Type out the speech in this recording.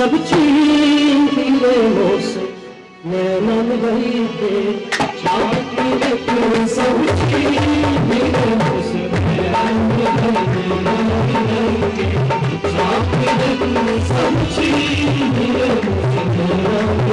सब छीन नैनों से नैनन वही पे छाती में तू सब छीन नैनों से नैनन वही पे छाती में तू सब छीन नैनों से नैनन